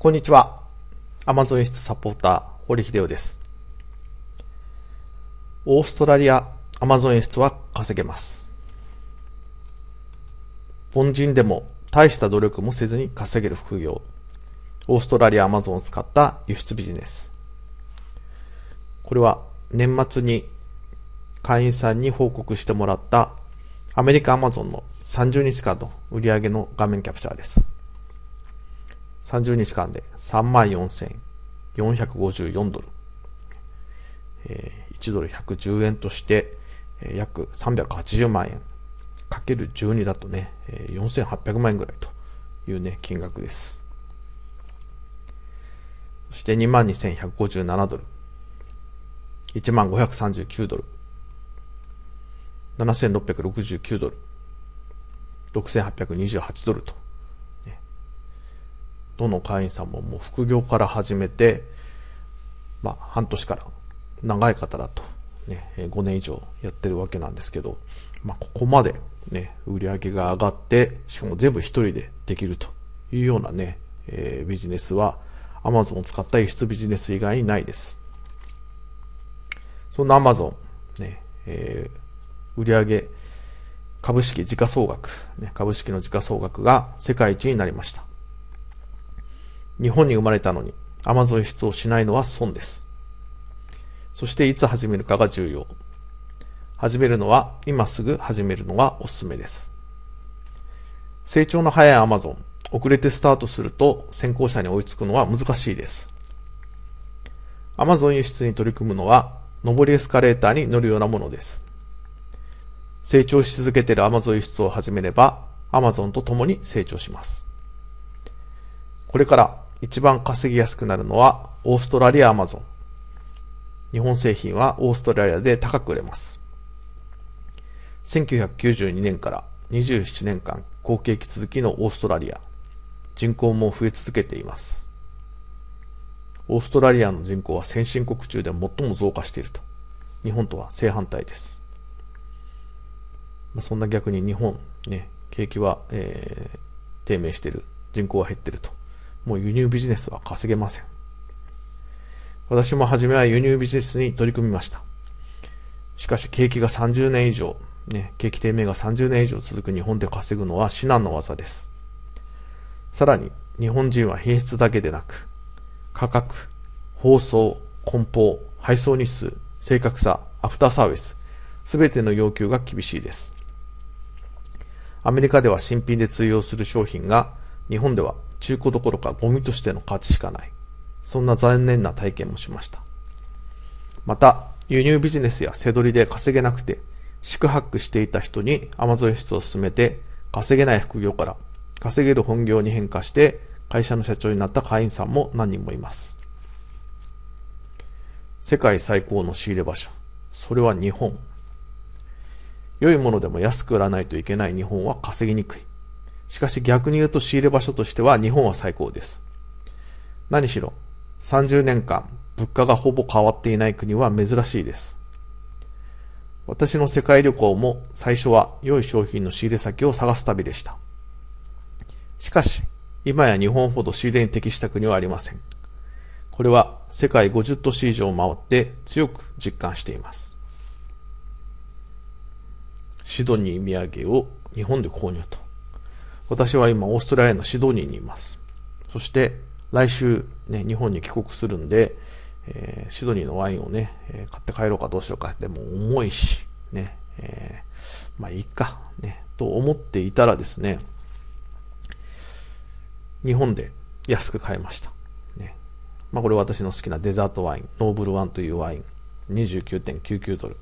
こんにちは。Amazon 輸出サポーター、堀秀夫です。オーストラリア Amazon 輸出は稼げます。凡人でも大した努力もせずに稼げる副業。オーストラリア Amazon を使った輸出ビジネス。これは年末に会員さんに報告してもらったアメリカ Amazon の30日間の売上の画面キャプチャーです。30日間で34,454ドル、えー1ドル110円として、えー約380万円。かける12だとね、えー4800万円ぐらいというね、金額です。そして22,157ドル、1539ドル、7669ドル、6828ドルと、どの会員さんももう副業から始めて、まあ、半年から長い方だと、ね、5年以上やってるわけなんですけど、まあ、ここまで、ね、売り上げが上がって、しかも全部一人でできるというようなね、えービジネスは Amazon を使った輸出ビジネス以外にないです。そんな Amazon、ね、えー売上株式時価総額、ね、株式の時価総額が世界一になりました。日本に生まれたのに Amazon 輸出をしないのは損です。そしていつ始めるかが重要。始めるのは今すぐ始めるのがおすすめです。成長の早い Amazon、遅れてスタートすると先行者に追いつくのは難しいです。Amazon 輸出に取り組むのは上りエスカレーターに乗るようなものです。成長し続けている Amazon 輸出を始めれば Amazon と共に成長します。これから一番稼ぎやすくなるのはオーストラリア Amazon。日本製品はオーストラリアで高く売れます。1992年から27年間好景気続きのオーストラリア。人口も増え続けています。オーストラリアの人口は先進国中で最も増加していると。日本とは正反対です。まあそんな逆に日本、ね、景気は、えー低迷している。人口は減っていると。もう輸入ビジネスは稼げません。私も初めは輸入ビジネスに取り組みました。しかし景気が30年以上、ね、景気低迷が30年以上続く日本で稼ぐのは至難の技です。さらに、日本人は品質だけでなく、価格、包装、梱包、配送日数、正確さ、アフターサービス、すべての要求が厳しいです。アメリカでは新品で通用する商品が、日本では中古どころかゴミとしての価値しかない。そんな残念な体験もしました。また、輸入ビジネスや背取りで稼げなくて、宿泊していた人に Amazon 輸出を進めて、稼げない副業から稼げる本業に変化して、会社の社長になった会員さんも何人もいます。世界最高の仕入れ場所。それは日本。良いものでも安く売らないといけない日本は稼ぎにくい。しかし逆に言うと仕入れ場所としては日本は最高です。何しろ、30年間物価がほぼ変わっていない国は珍しいです。私の世界旅行も最初は良い商品の仕入れ先を探す旅でした。しかし、今や日本ほど仕入れに適した国はありません。これは世界50都市以上回って強く実感しています。シドニー土産を日本で購入と。私は今オーストラリアのシドニーにいます。そして来週ね、日本に帰国するんで、えーシドニーのワインをね、えー買って帰ろうかどうしようか。でも重いし、ね、えーまあいいか、ね、と思っていたらですね、日本で安く買えました。ね。まあこれ私の好きなデザートワイン、ノーブルワンというワイン、29.99ドル。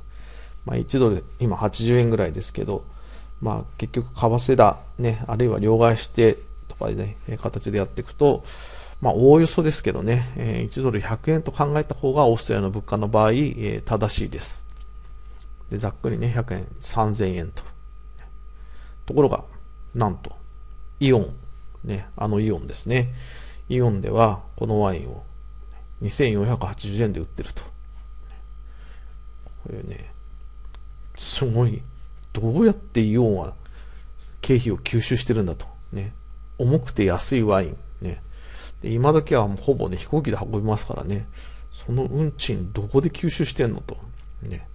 まあ1ドル、今80円ぐらいですけど、まあ結局為替だ、ね、あるいは両替してとかでね、形でやっていくと、まあおおよそですけどね、え1ドル100円と考えた方がオーストラリアの物価の場合、え正しいです。で、ざっくりね、100円、3000円と。ところが、なんと、イオン、ね、あのイオンですね。イオンでは、このワインを2480円で売ってると。これね、すごい、どうやってイオンは経費を吸収してるんだと。ね。重くて安いワイン。ね。で今時はほぼね、飛行機で運びますからね、その運賃どこで吸収してんのと、ね、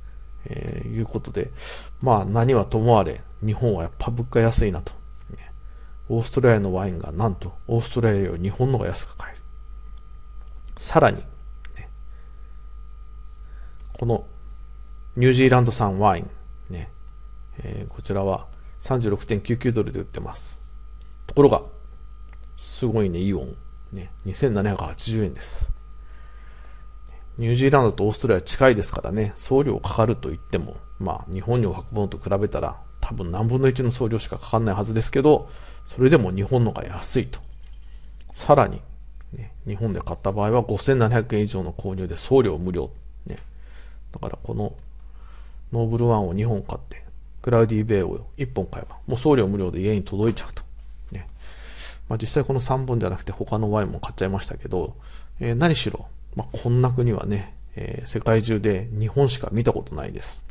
えー、いうことで、まあ何はともあれ、日本はやっぱ物価安いなと。ね、オーストラリアのワインがなんと、オーストラリアより日本の方が安く買える。さらに、ね、このニュージーランド産ワイン、えー、こちらは36.99ドルで売ってます。ところが、すごいね、イオン。ね、2780円です。ニュージーランドとオーストラリア近いですからね、送料かかると言っても、まあ、日本にお運ぶのと比べたら、多分何分の1の送料しかかかんないはずですけど、それでも日本のが安いと。さらに、ね、日本で買った場合は5700円以上の購入で送料無料。ね、だからこのノーブルワンを2本買って、クラウディベイを1本買えば、もう送料無料で家に届いちゃうと。ね。まあ実際この3本じゃなくて他のワインも買っちゃいましたけど、えー、何しろ、まあこんな国はね、えー、世界中で日本しか見たことないです。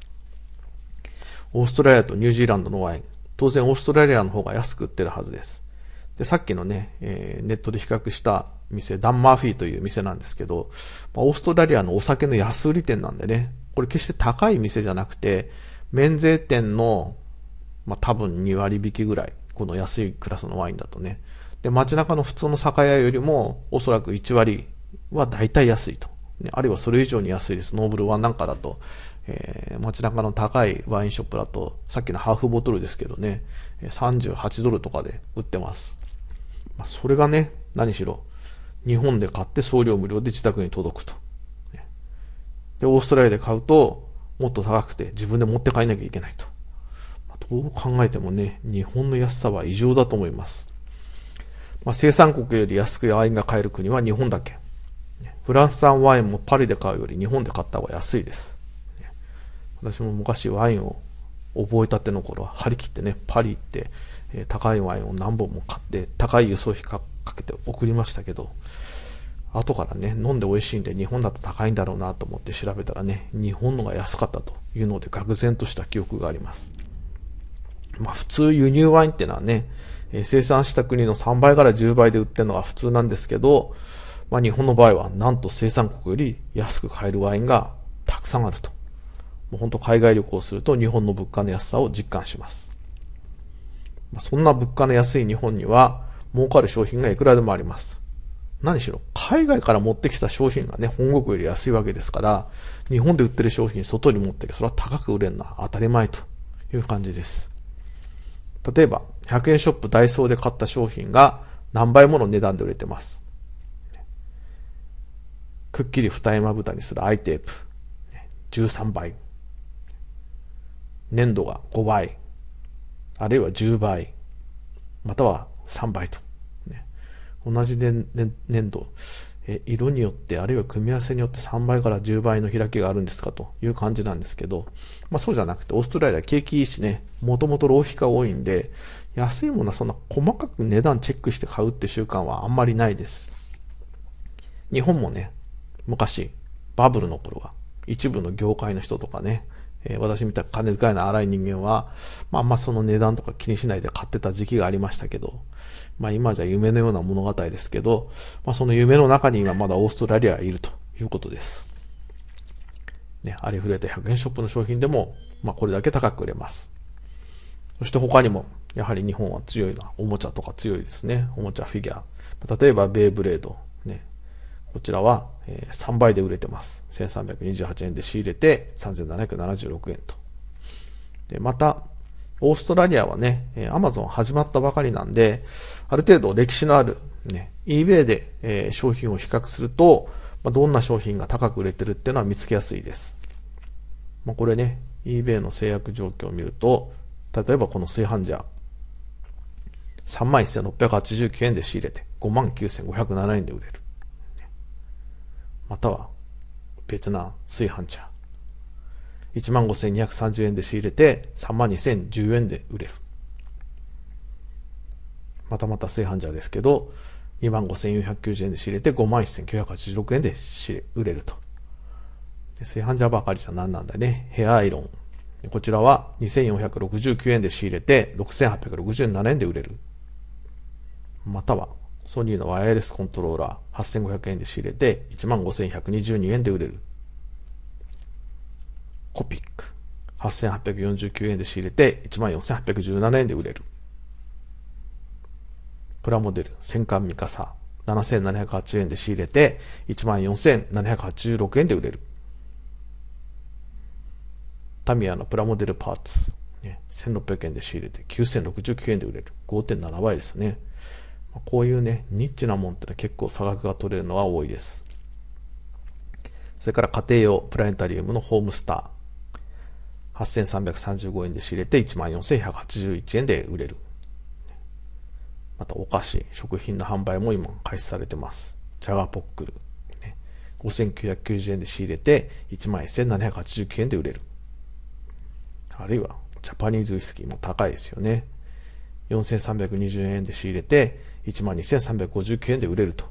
オーストラリアとニュージーランドのワイン、当然オーストラリアの方が安く売ってるはずです。で、さっきのね、えー、ネットで比較した店、ダンマーフィーという店なんですけど、まあ、オーストラリアのお酒の安売り店なんでね、これ決して高い店じゃなくて、免税店の、まあ、多分2割引きぐらい、この安いクラスのワインだとね。で、街中の普通の酒屋よりも、おそらく1割は大体安いと。ね、あるいはそれ以上に安いです。ノーブルワンなんかだと、えー、街中の高いワインショップだと、さっきのハーフボトルですけどね、38ドルとかで売ってます。まあ、それがね、何しろ、日本で買って送料無料で自宅に届くと。で、オーストラリアで買うと、もっと高くて自分で持って帰んなきゃいけないと。どう考えてもね、日本の安さは異常だと思います。まあ、生産国より安くワインが買える国は日本だけ。フランス産ワインもパリで買うより日本で買った方が安いです。私も昔ワインを覚えたての頃は張り切ってね、パリ行って、え高いワインを何本も買って、高い輸送費かけて送りましたけど、後からね、飲んで美味しいんで日本だと高いんだろうなと思って調べたらね、日本のが安かったというので愕然とした記憶があります。まあ普通輸入ワインってのはね、え生産した国の3倍から10倍で売ってるのが普通なんですけど、まあ日本の場合はなんと生産国より安く買えるワインがたくさんあると。もう本当海外旅行すると日本の物価の安さを実感します。まあ、そんな物価の安い日本には儲かる商品がいくらでもあります。何しろ、海外から持ってきた商品がね、本国より安いわけですから、日本で売ってる商品外に持ってきて、それは高く売れるのは当たり前という感じです。例えば、100円ショップダイソーで買った商品が何倍もの値段で売れてます。くっきり二山蓋にするアイテープ、13倍。粘土が5倍、あるいは10倍、または3倍と。同じ粘土、え色によって、あるいは組み合わせによって3倍から10倍の開きがあるんですかという感じなんですけど、まあそうじゃなくて、オーストラリア景気いいしね、もともと浪費が多いんで、安いものはそんな細かく値段チェックして買うって習慣はあんまりないです。日本もね、昔、バブルの頃は、一部の業界の人とかね、えー、私みたいな金遣いの荒い人間は、まあまあその値段とか気にしないで買ってた時期がありましたけど、まあ今じゃ夢のような物語ですけど、まあその夢の中に今まだオーストラリアがいるということです。ね、ありふれた100円ショップの商品でも、まあこれだけ高く売れます。そして他にも、やはり日本は強いな。おもちゃとか強いですね。おもちゃフィギュア。例えばベイブレード。こちらは3倍で売れてます。1328円で仕入れて3776円と。で、また、オーストラリアはね、アマゾン始まったばかりなんで、ある程度歴史のある、ね、eBay で、え商品を比較すると、まどんな商品が高く売れてるっていうのは見つけやすいです。まあ、これね、eBay の制約状況を見ると、例えばこの炊飯ジャー、31,689円で仕入れて59,507円で売れる。または別な炊飯茶。15,230円で仕入れて32,010円で売れる。またまた炊飯ジャーですけど、25,490円で仕入れて51,986円で売れると。炊飯ジャーばかりじゃ何なんだね。ヘアアイロン。こちらは2469円で仕入れて6867円で売れる。またはソニーのワイヤレスコントローラー8500円で仕入れて15,122円で売れる。コピック8849円で仕入れて14,817円で売れる。プラモデル戦艦ミカサ7708円で仕入れて14,786円で売れる。タミヤのプラモデルパーツ、ね、1600円で仕入れて9069円で売れる。5.7倍ですね。こういうね、ニッチなもんってのは結構差額が取れるのは多いです。それから家庭用プラネタリウムのホームスター。8335円で仕入れて14,181円で売れる。またお菓子、食品の販売も今開始されてます。ジャガーポックル。ね、5990円で仕入れて11,789円で売れる。あるいはジャパニーズウイスキーも高いですよね。4320円で仕入れて12,359円で売れると。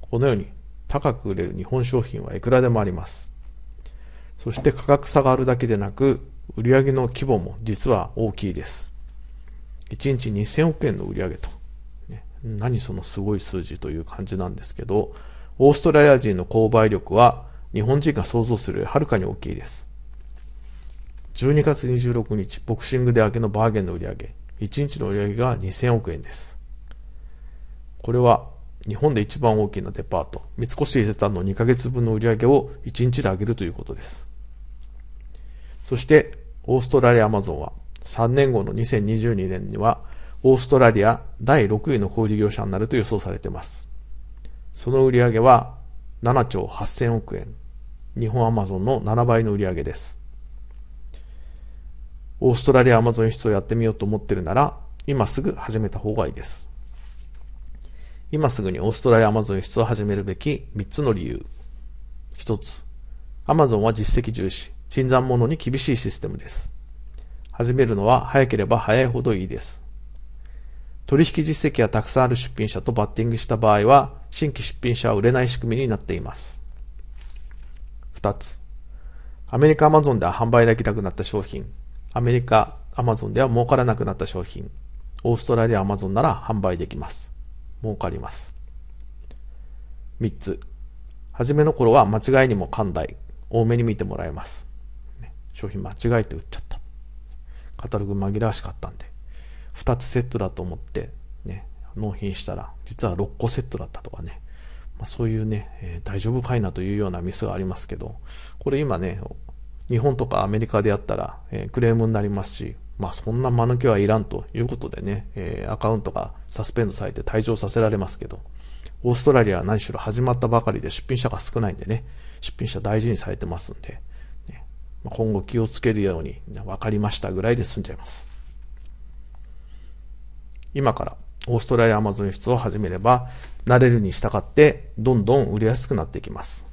このように高く売れる日本商品はいくらでもあります。そして価格差があるだけでなく、売上の規模も実は大きいです。1日2000億円の売り上げと。何そのすごい数字という感じなんですけど、オーストラリア人の購買力は日本人が想像するよりはるかに大きいです。12月26日、ボクシングで明けのバーゲンの売り上げ、1日の売り上げが2000億円です。これは日本で一番大きなデパート、三越伊勢丹の2ヶ月分の売り上げを1日で上げるということです。そして、オーストラリアアマゾンは3年後の2022年には、オーストラリア第6位の小売業者になると予想されています。その売り上げは7兆8000億円。日本アマゾンの7倍の売り上げです。オーストラリアアマゾン輸出をやってみようと思ってるなら、今すぐ始めた方がいいです。今すぐにオーストラリアアマゾン輸出を始めるべき3つの理由。1つ、アマゾンは実績重視、新参者に厳しいシステムです。始めるのは早ければ早いほどいいです。取引実績がたくさんある出品者とバッティングした場合は、新規出品者は売れない仕組みになっています。2つ、アメリカアマゾンでは販売できなくなった商品、アメリカアマゾンでは儲からなくなった商品、オーストラリアアマゾンなら販売できます。儲かります。3つ。初めの頃は間違いにも寛大、多めに見てもらえます。商品間違えて売っちゃった。カタログ紛らわしかったんで、2つセットだと思って、ね、納品したら、実は6個セットだったとかね、まあ、そういうね、えー、大丈夫かいなというようなミスがありますけど、これ今ね、日本とかアメリカでやったら、えー、クレームになりますし、まあそんな間抜けはいらんということでね、えー、アカウントがサスペンドされて退場させられますけど、オーストラリアは何しろ始まったばかりで出品者が少ないんでね、出品者大事にされてますんで、ね、今後気をつけるように分かりましたぐらいで済んじゃいます。今からオーストラリアアマゾン輸出を始めれば、慣れるに従ってどんどん売れやすくなっていきます。